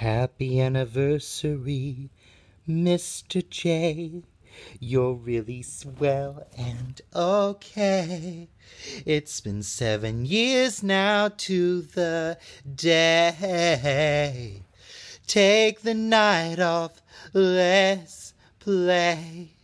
Happy anniversary, Mr. J. You're really swell and okay. It's been seven years now to the day. Take the night off, let's play.